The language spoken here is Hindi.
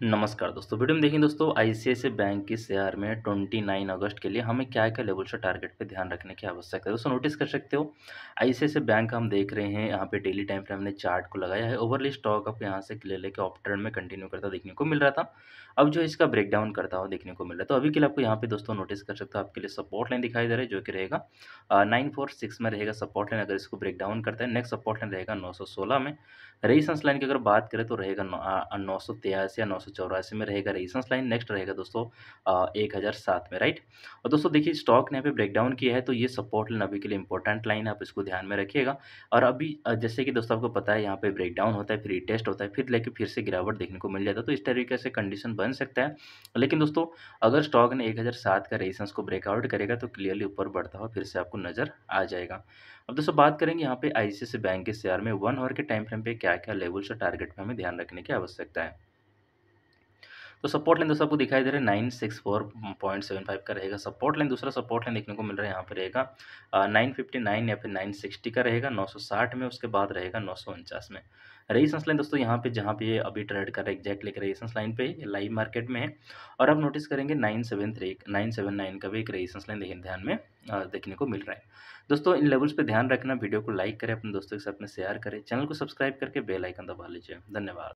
नमस्कार दोस्तों, वीडियो में देखिए दोस्तों आईसीआईसीआई बैंक की शेयर में 29 अगस्त के लिए हमें क्या क्या लेवल से टारगेट पे ध्यान रखने की आवश्यकता है। दोस्तों नोटिस कर सकते हो आईसीआईसीआई बैंक हम देख रहे हैं, यहाँ पे डेली टाइम फ्रेम हमने चार्ट को लगाया है। ओवरली स्टॉक अब यहाँ से क्लियर लेके ऑप ट्रेंड में कंटिन्यू करता देखने को मिल रहा था। अब जो इसका ब्रेकडाउन करता हुआ देखने को मिल रहा है तो अभी के लिए आपको यहाँ पे दोस्तों नोटिस कर सकते हो, आपके लिए सपोर्ट लाइन दिखाई दे रहा है, जो कि रहेगा नाइन फोर सिक्स में रहेगा सपोर्ट लाइन अगर इसको ब्रेक डाउन करता है नेक्स्ट सपोर्ट लाइन रहेगा नौ सौ सोलह में। रेजिस्टेंस लाइन की अगर बात करें तो रहेगा नौ सौ तिरासी या नौ सौ में रहेगा रेजिस्टेंस लाइन, नेक्स्ट रहेगा दोस्तों एक हज़ार सात में, राइट? और दोस्तों देखिए, स्टॉक ने यहाँ पे ब्रेकडाउन किया है तो ये सपोर्ट लाइन अभी के लिए इंपॉर्टेंट लाइन आप इसको ध्यान में रखिएगा। और अभी जैसे कि दोस्तों आपको पता है, यहाँ पे ब्रेकडाउन होता है, फिर टेस्ट होता है, फिर लेके फिर से गिरावट देखने को मिल जाता है तो इस तरीके से कंडीशन बन सकता है। लेकिन दोस्तों, अगर स्टॉक ने एक हज़ार सात का रेजिस्टेंस को ब्रेकआउट करेगा तो क्लियरली ऊपर बढ़ता हुआ फिर से आपको नज़र आ जाएगा। अब दोस्तों बात करेंगे यहाँ पे आईसीआईसी बैंक के शेयर में, वन आवर के टाइम फ्रेम पे क्या क्या लेवल्स से टारगेट पे हमें ध्यान रखने की आवश्यकता है। तो सपोर्ट लाइन दोस्तों आपको दिखाई दे रहा है nine six four point seven five का रहेगा। सपोर्ट लाइन दूसरा सपोर्ट लाइन देखने को मिल रहा है, यहाँ पे रहेगा। नाइन फिफ्टी नाइन या फिर नाइन सिक्सटी का रहेगा, नौ सौ साठ में, उसके बाद रहेगा नौ सौ उनचास में। रेजिस्टेंस लाइन दोस्तों, यहाँ पे जहाँ पे अभी ट्रेड कर रहा है एग्जैक्टली रेजिस्टेंस लाइन पे लाइव मार्केट में है। और अब नोटिस करेंगे nine seven three nine seven nine का भी एक रेजिस्टेंस लाइन देखिए, ध्यान में देखने को मिल रहा है। दोस्तों, इन लेवल्स पे ध्यान रखना, वीडियो को लाइक करें, अपने दोस्तों के साथ में शेयर करें चैनल को सब्सक्राइब करके बेल आइकन दबा लीजिए। धन्यवाद।